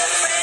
Faith.